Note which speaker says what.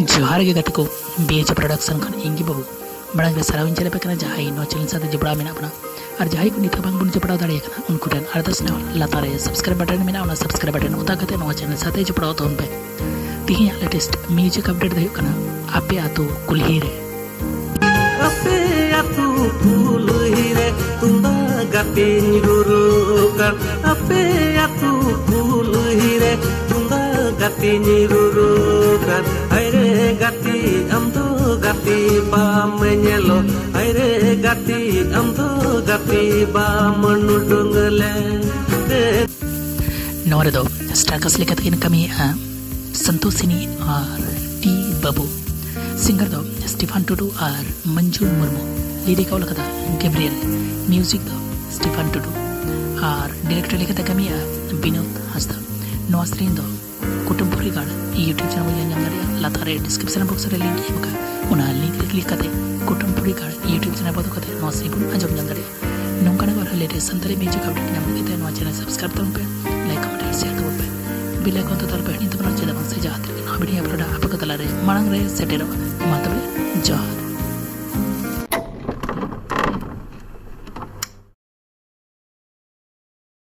Speaker 1: जोहार को BH production खन इंगी बाबू बड़ा सराविन चले पे जहाँ नो चैनल साथ जबड़ा में बना और जहाँ को नित बन जपड़ा दाड़े उनको ठेन अरदास लातारे सब्सक्राइब बटन में सब्सक्राइब बटन उदा चैनल साथ जपड़ा तहन पे। तिही लेटेस्ट म्यूज़िक अपडेट दो आपे आतो कुल्ही
Speaker 2: गाते निरुरुकर अरे गाती हम तो गाती बाम nyelo aire gati am to gati ba manu dungale
Speaker 1: नौरे दो स्टारकस लेकर इन कमी संतोषिनी और टी बाबू सिंगर दो स्टीफान टुडू और मंजू मुर्मू लीडी का लगा गेब्रियल म्यूज़िक दो स्टीफान टुडू और डायरेक्टर लेकर कमी विनोद हंसदा नवा स्क्रीन दो ಕುಟುಂಬ ರಿಗಾರ್ಡ್ ಈ ಯೂಟ್ಯೂಬ್ ಚಾನಲ್ ಏನು ಅಂದರೆ ಲತಾರೆ ಡಿಸ್ಕ್ರಿಪ್ಷನ್ ಬಾಕ್ಸಲ್ಲಿ ಲಿಂಕ್ ಇವಾಗ ᱚᱱᱟ ᱞᱤᱝᱠ ᱨᱮ ᱠᱞᱤᱠ ᱠᱟᱛᱮ ᱠᱩᱴᱩᱢ ᱯᱚᱨᱤᱠᱟᱨ ᱤᱭᱩᱴᱤᱭᱩᱵ ᱪᱮᱱᱮᱞ ᱵᱚᱫᱚ ᱠᱟᱛᱮ ᱱᱚᱣᱟ ᱥᱮᱨᱮᱧ ᱵᱚᱱ ᱟᱸᱡᱚᱢ ᱧᱟᱢ ᱫᱟᱲᱮᱭᱟᱜᱼᱟ ᱱᱚᱝᱠᱟᱱᱟᱜ ᱟᱨᱦᱚᱸ ᱞᱮᱴᱮᱥᱴ ᱥᱟᱱᱛᱟᱲᱤ ᱢᱤᱭᱩᱡᱤᱠ ᱟᱯᱰᱮᱴ ᱧᱟᱢ ᱞᱟᱹᱜᱤᱫ ᱛᱮ ᱱᱚᱣᱟ ᱪᱮᱱᱮᱞ ᱥᱟᱵᱥᱠᱨᱟᱭᱤᱵ ᱛᱟᱵᱚᱱ ᱯᱮ ᱞᱟᱭᱤᱠ ᱠᱚᱢᱮᱱᱴ ᱟᱨ ᱥᱮᱭᱟᱨ ᱛᱟᱵᱚᱱ ᱯᱮ ᱵᱤᱞ ᱟᱭᱠᱚᱱ ᱛᱮ ᱛᱟᱨᱯᱮ ᱱᱤᱛ ᱵᱚᱱ ᱪᱮᱫ ᱵᱟᱝ ᱥᱮ ᱡᱟᱦᱟᱸ ᱛᱤᱱᱟᱹᱜ ᱱᱚᱣᱟ ᱵᱷᱤᱰᱤᱭᱳ ᱟᱯᱞᱳᱰᱟ ᱟᱯᱮ ᱠᱚ ᱛᱟᱞᱟᱨᱮ ᱢᱟᱲᱟᱝ ᱨᱮ ᱥᱮᱴᱮᱨᱚᱜᱼᱟ ᱢᱟ ᱛᱚᱵᱮ ᱡᱚᱦᱟᱨ